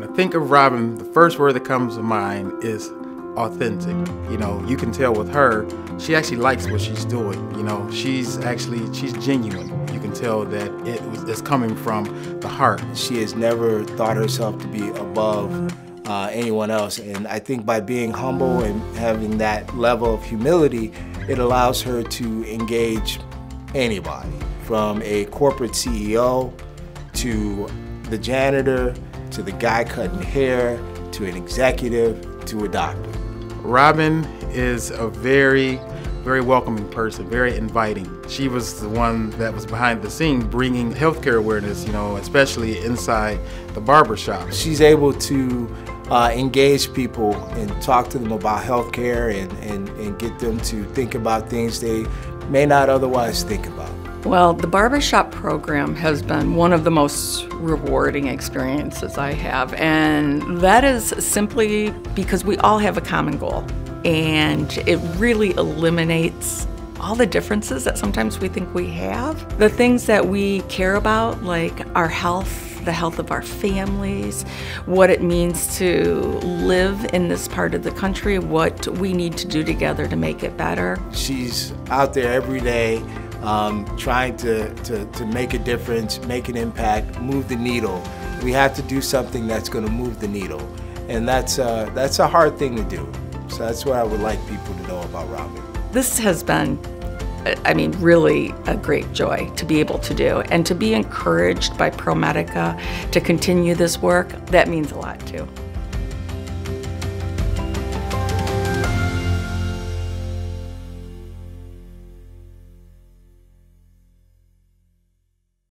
When I think of Robin, the first word that comes to mind is authentic. You know, you can tell with her, she actually likes what she's doing. You know, she's actually, she's genuine. You can tell that it was, it's coming from the heart. She has never thought herself to be above uh, anyone else. And I think by being humble and having that level of humility, it allows her to engage anybody from a corporate CEO to the janitor to the guy cutting hair to an executive to a doctor. Robin is a very, very welcoming person, very inviting. She was the one that was behind the scene bringing healthcare awareness, you know, especially inside the barbershop. She's able to uh, engage people and talk to them about healthcare and, and, and get them to think about things they may not otherwise think about. Well, the barbershop program has been one of the most rewarding experiences I have, and that is simply because we all have a common goal, and it really eliminates all the differences that sometimes we think we have. The things that we care about, like our health, the health of our families, what it means to live in this part of the country, what we need to do together to make it better. She's out there every day um, trying to, to, to make a difference, make an impact, move the needle. We have to do something that's going to move the needle. And that's, uh, that's a hard thing to do. So that's what I would like people to know about Robin. This has been I mean, really a great joy to be able to do. And to be encouraged by ProMedica to continue this work, that means a lot too.